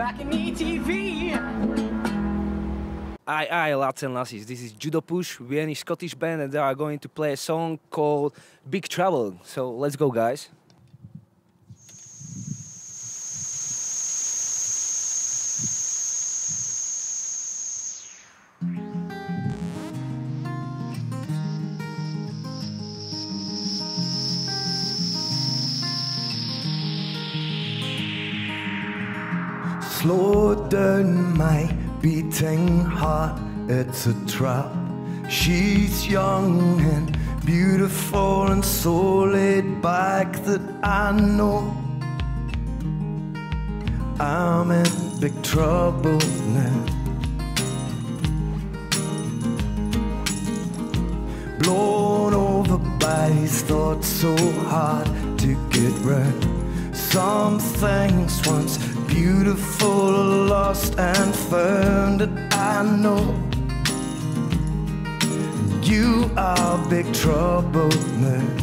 Balcony TV. Aye, aye, lads and lassies. This is Judo Push, Vienna Scottish band, and they are going to play a song called Big Trouble. So let's go, guys. Slow down my beating heart, it's a trap. She's young and beautiful and so laid back that I know I'm in big trouble now. Blown over by these thoughts so hard to get round. Some things once beautiful, lost and found that I know. You are big trouble now.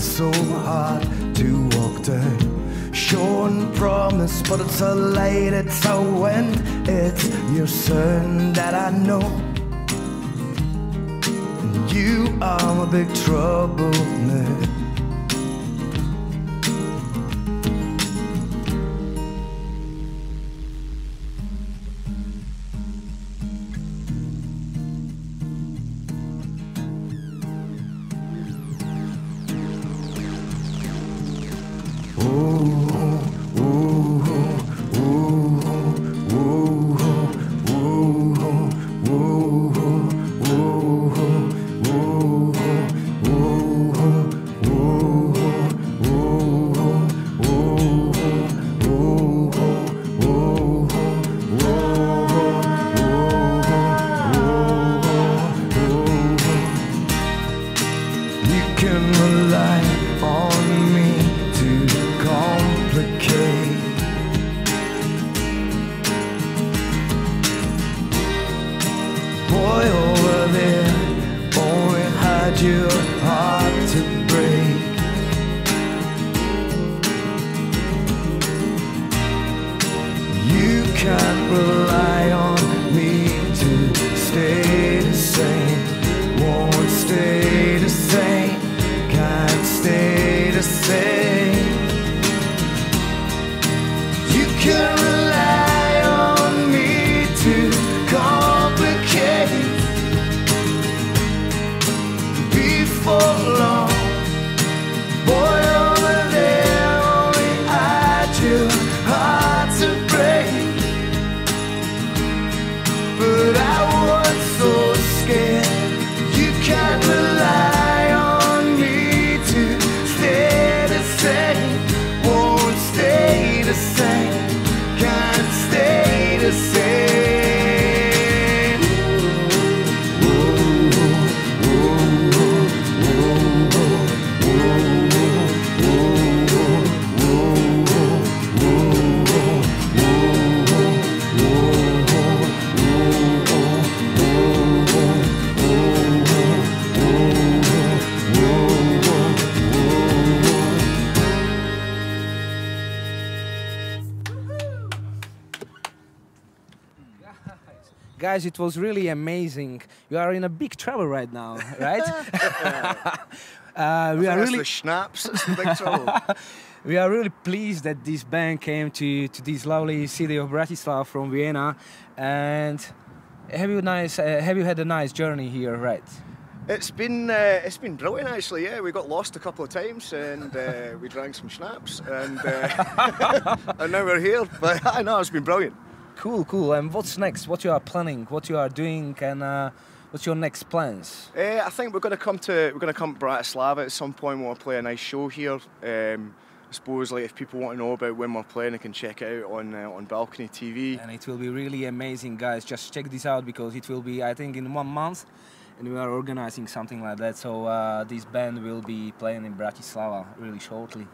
So hard to walk down. Shown promise, but it's a light, it's a wind, it's your son that I know. And you are my big trouble now. Guys, it was really amazing. You are in a big trouble right now, right? uh, we are really the schnapps. That's the big trouble. we are really pleased that this band came to, to this lovely city of Bratislava from Vienna. And have you nice? Uh, have you had a nice journey here, right? It's been uh, it's been brilliant actually. Yeah, we got lost a couple of times and uh, we drank some schnapps and uh, and now we're here. But I know it's been brilliant. Cool, cool. And what's next? What you are planning? What you are doing? And uh, what's your next plans? Uh, I think we're going to come to we're going to come to Bratislava at some point. We'll play a nice show here. Um, I suppose like if people want to know about when we're playing, they can check it out on uh, on Balcony TV. And it will be really amazing, guys. Just check this out because it will be, I think, in one month. and we are organizing something like that. So uh, this band will be playing in Bratislava really shortly.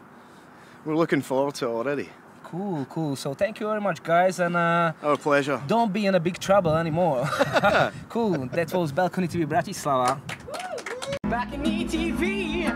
We're looking forward to it already. Cool, cool. So thank you very much, guys, and uh, our pleasure. Don't be in a big trouble anymore. cool. That was Balcony TV Bratislava. Balcony TV.